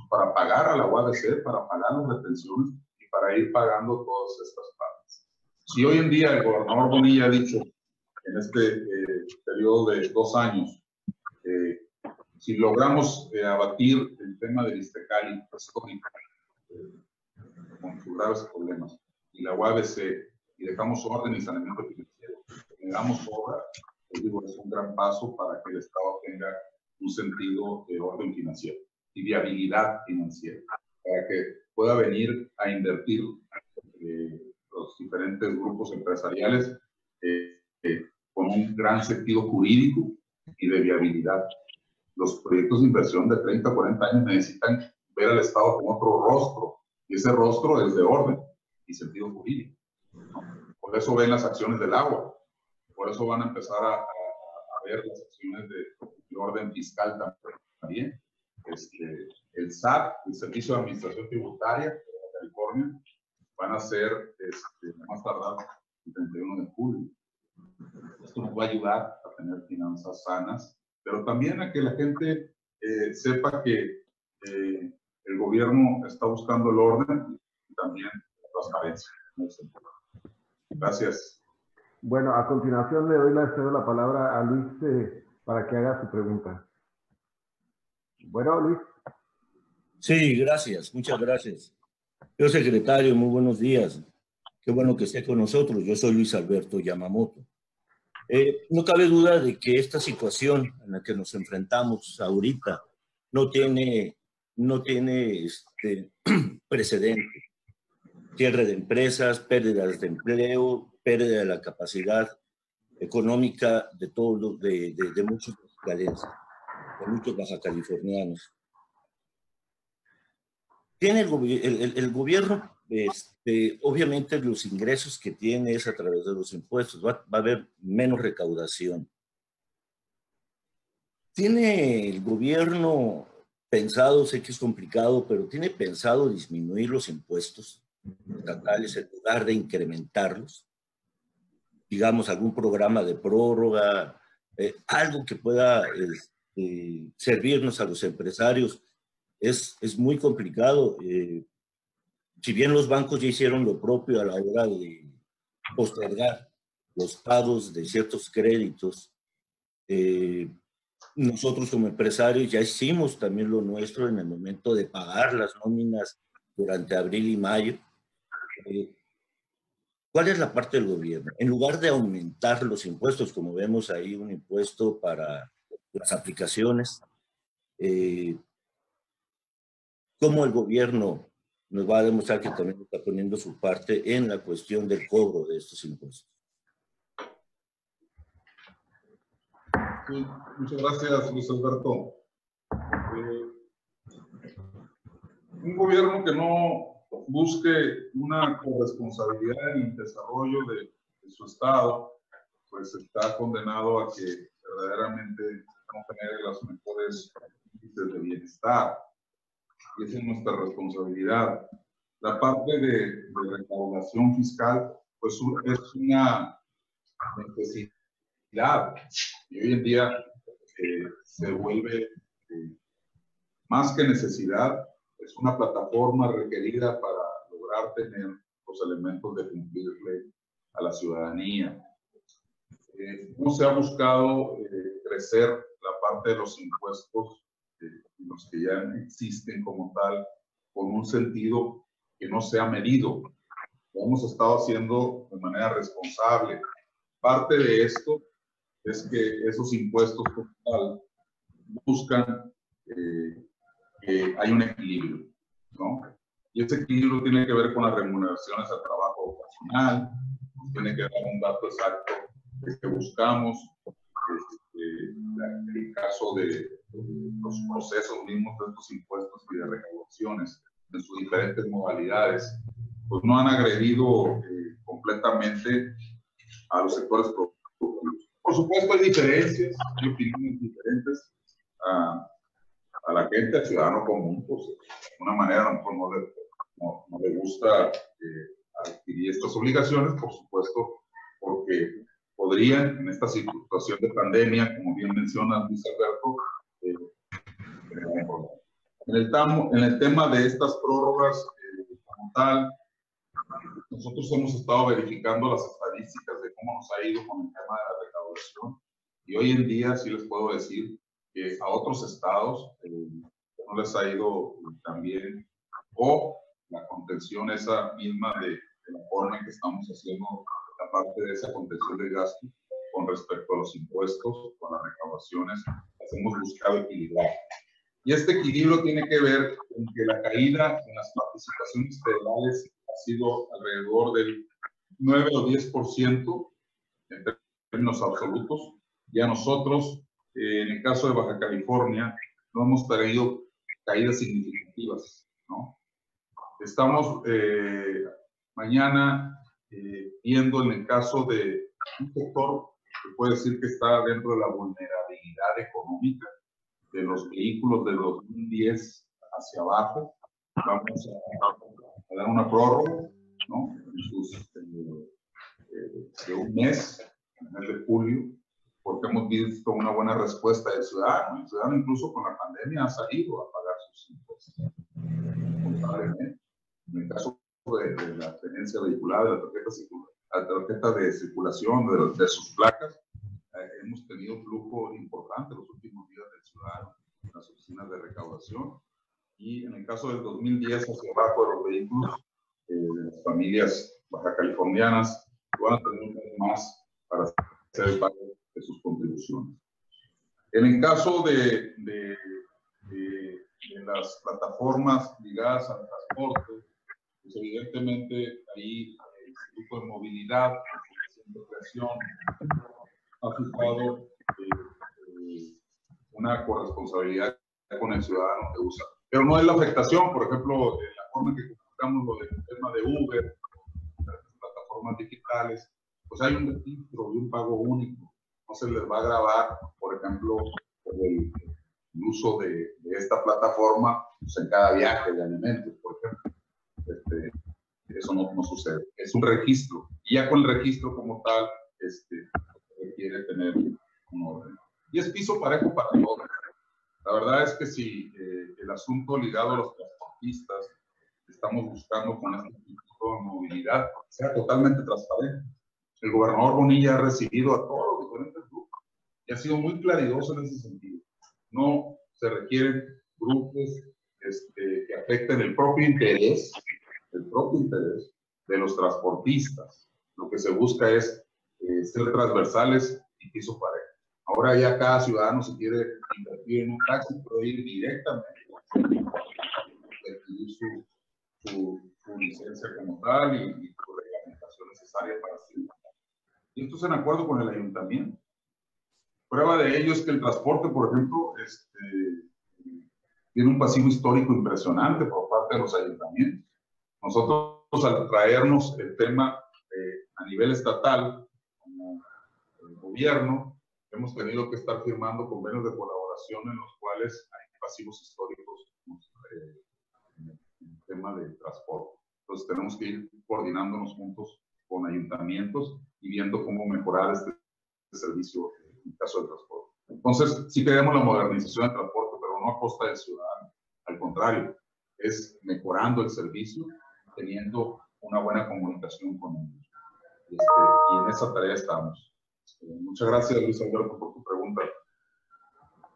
Pues para pagar a la UABC, para pagar las retenciones y para ir pagando todas estas partes. Si hoy en día el gobernador Bonilla ha dicho en este eh, periodo de dos años, eh, si logramos eh, abatir el tema del Istecali histórico, con sus graves problemas, y la UABC, y dejamos orden y saneamiento financiero, generamos obra, digo, es un gran paso para que el Estado tenga un sentido de orden financiero y viabilidad financiera, para que pueda venir a invertir eh, los diferentes grupos empresariales eh, eh, con un gran sentido jurídico y de viabilidad. Los proyectos de inversión de 30 40 años necesitan ver al Estado con otro rostro, y ese rostro es de orden y sentido jurídico. Por eso ven las acciones del agua, por eso van a empezar a, a, ver las acciones de, de, orden fiscal también. Este, el SAT, el Servicio de Administración Tributaria de California, van a ser este, más tardar el 31 de julio. Esto nos va a ayudar a tener finanzas sanas, pero también a que la gente eh, sepa que eh, el gobierno está buscando el orden y también la transparencia. Gracias. Bueno, a continuación le doy la, cedo la palabra a Luis eh, para que haga su pregunta. Bueno, Luis. Sí, gracias, muchas gracias. Yo, secretario, muy buenos días. Qué bueno que esté con nosotros. Yo soy Luis Alberto Yamamoto. Eh, no cabe duda de que esta situación en la que nos enfrentamos ahorita no tiene, no tiene este, precedente. Cierre de empresas, pérdidas de empleo, pérdida de la capacidad económica de todos, de, de, de muchos mexicalenses, de muchos baja californianos. Tiene el, el, el gobierno, este, obviamente los ingresos que tiene es a través de los impuestos, va, a haber menos recaudación. ¿Tiene el gobierno pensado, sé que es complicado, pero tiene pensado disminuir los impuestos estatales en lugar de incrementarlos? digamos, algún programa de prórroga, eh, algo que pueda este, servirnos a los empresarios. Es, es muy complicado. Eh, si bien los bancos ya hicieron lo propio a la hora de postergar los pagos de ciertos créditos, eh, nosotros como empresarios ya hicimos también lo nuestro en el momento de pagar las nóminas durante abril y mayo. Eh, ¿Cuál es la parte del gobierno? En lugar de aumentar los impuestos, como vemos ahí un impuesto para las aplicaciones, eh, ¿cómo el gobierno nos va a demostrar que también está poniendo su parte en la cuestión del cobro de estos impuestos? Muchas gracias, Luis Alberto. Eh, un gobierno que no busque una corresponsabilidad en el desarrollo de, de su Estado, pues está condenado a que verdaderamente no genere las mejores índices de bienestar. Y esa es nuestra responsabilidad. La parte de, de recaudación fiscal, pues es una necesidad. Y hoy en día eh, se vuelve eh, más que necesidad, es una plataforma requerida para lograr tener los elementos de cumplirle a la ciudadanía. Eh, no se ha buscado eh, crecer parte de los impuestos, eh, los que ya existen como tal, con un sentido que no sea medido. Lo hemos estado haciendo de manera responsable. Parte de esto es que esos impuestos como tal buscan eh, que hay un equilibrio, ¿no? Y ese equilibrio tiene que ver con las remuneraciones al trabajo ocasional, tiene que dar un dato exacto de que buscamos, en el caso de los procesos mismos de estos impuestos y de recaudaciones en sus diferentes modalidades, pues no han agredido eh, completamente a los sectores productivos. Por supuesto hay diferencias, hay opiniones diferentes. a a la gente, al ciudadano común, pues de una manera a lo mejor no le, no, no le gusta eh, adquirir estas obligaciones, por supuesto, porque podrían en esta situación de pandemia, como bien menciona Luis Alberto, eh, problema. En el, tamo, en el tema de estas prórrogas eh, como tal, nosotros hemos estado verificando las estadísticas de cómo nos ha ido con el tema de la recaudación y hoy en día sí les puedo decir que a otros estados eh, no les ha ido tan bien o la contención esa misma de, de, la forma en que estamos haciendo la parte de esa contención de gasto con respecto a los impuestos, con las recaudaciones, las hemos buscado equilibrar. Y este equilibrio tiene que ver con que la caída en las participaciones federales ha sido alrededor del 9 o 10% en términos absolutos, y a nosotros eh, en el caso de Baja California, no hemos tenido caídas significativas, ¿no? Estamos eh, mañana eh, viendo en el caso de un sector que puede decir que está dentro de la vulnerabilidad económica de los vehículos de 2010 hacia abajo. Vamos a, a dar una prórroga, ¿no? Sus, de un mes, en el mes de julio, porque hemos visto una buena respuesta del ciudadano. El ciudadano incluso con la pandemia ha salido a pagar sus impuestos. En el caso de, de la tenencia vehicular, de la tarjeta, la tarjeta de circulación, de, de sus placas, eh, hemos tenido flujo importante los últimos días del ciudadano en las oficinas de recaudación. Y en el caso del 2010, hacia abajo de los vehículos, eh, de las familias baja californianas, van a tener un poco más para hacer el pago de sus contribuciones. En el caso de, de, de, de las plataformas ligadas al transporte, evidentemente ahí el grupo de movilidad, de creación, ha fijado eh, eh, una corresponsabilidad con el ciudadano que usa. Pero no es la afectación, por ejemplo, en la forma en que comunicamos lo del tema de Uber, las plataformas digitales, pues hay un registro y un pago único no se les va a grabar, por ejemplo, el, uso de, de, esta plataforma pues, en cada viaje de alimentos, eso no, no, sucede. Es un registro. Y ya con el registro como tal, este, requiere tener orden. Y es piso parejo para todos. La verdad es que si eh, el asunto ligado a los transportistas, estamos buscando con este tipo de movilidad, sea totalmente transparente. El gobernador Bonilla ha recibido a todos los diferentes grupos y ha sido muy claridoso en ese sentido. No se requieren grupos este, que afecten el propio interés, el propio interés de los transportistas. Lo que se busca es eh, ser transversales y piso parejo. Ahora ya cada ciudadano si quiere invertir en un taxi puede ir directamente adquirir su, su, su, licencia como tal y, y su reglamentación necesaria para hacerlo y esto es en acuerdo con el ayuntamiento. Prueba de ello es que el transporte, por ejemplo, este, tiene un pasivo histórico impresionante por parte de los ayuntamientos. Nosotros, al traernos el tema eh, a nivel estatal, como el gobierno, hemos tenido que estar firmando convenios de colaboración en los cuales hay pasivos históricos eh, en el tema de transporte. Entonces, tenemos que ir coordinándonos juntos con ayuntamientos y viendo cómo mejorar este, este servicio en el caso del transporte. Entonces, sí queremos la modernización del transporte, pero no a costa del ciudadano. Al contrario, es mejorando el servicio, teniendo una buena comunicación con ellos. Este, y en esa tarea estamos. Este, muchas gracias, Luis Alberto, por tu pregunta.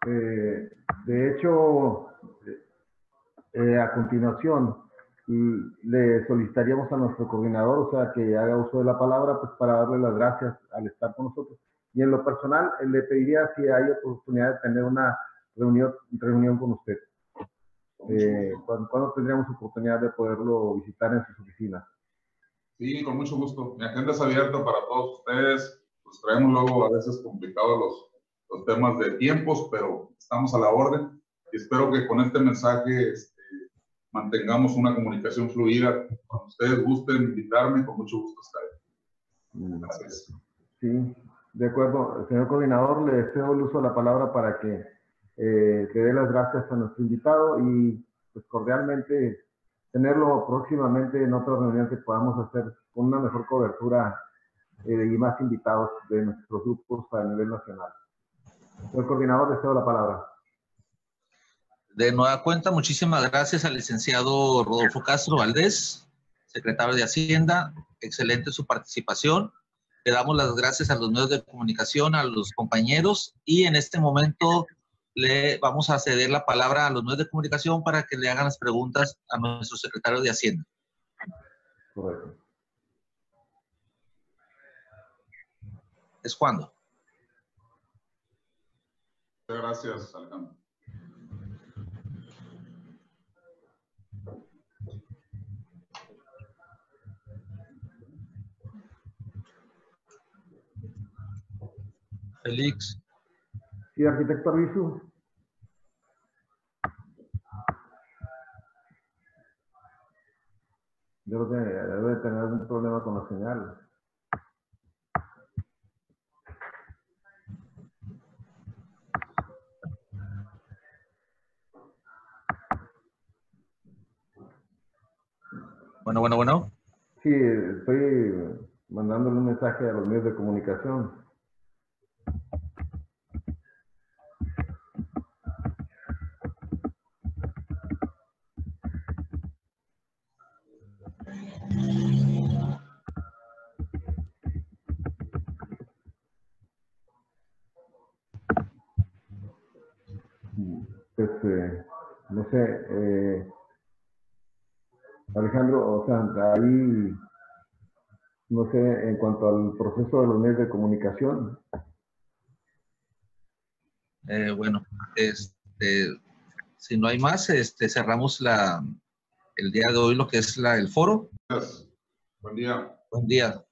Eh, de hecho, eh, a continuación, le solicitaríamos a nuestro coordinador, o sea, que haga uso de la palabra, pues para darle las gracias al estar con nosotros. Y en lo personal, eh, le pediría si hay oportunidad de tener una reunión, reunión con usted. Eh, ¿cuándo, tendríamos oportunidad de poderlo visitar en sus oficinas? Sí, con mucho gusto. Mi agenda es abierta para todos ustedes. Pues traemos luego a veces complicados los, los temas de tiempos, pero estamos a la orden. Y espero que con este mensaje este, mantengamos una comunicación fluida. Cuando ustedes gusten invitarme, con mucho gusto estaré. Gracias. Sí, de acuerdo. Señor coordinador, le deseo el uso de la palabra para que eh, le dé las gracias a nuestro invitado y pues cordialmente tenerlo próximamente en otra reunión que podamos hacer con una mejor cobertura eh, y más invitados de nuestros grupos a nivel nacional. Señor coordinador, deseo la palabra. De nueva cuenta, muchísimas gracias al licenciado Rodolfo Castro Valdés, secretario de Hacienda. Excelente su participación. Le damos las gracias a los medios de comunicación, a los compañeros y en este momento le vamos a ceder la palabra a los medios de comunicación para que le hagan las preguntas a nuestro secretario de Hacienda. Correcto. ¿Es cuando? Gracias, Alejandro. Félix. Sí, arquitecto Arbizu. Yo creo que debe tener algún problema con la señal. Bueno, bueno, bueno. Sí, estoy mandándole un mensaje a los medios de comunicación. Alejandro, o sea, ahí, no sé, en cuanto al proceso de los medios de comunicación. Eh, bueno, este, si no hay más, este, cerramos la, el día de hoy lo que es la, el foro. Buen día. Buen día.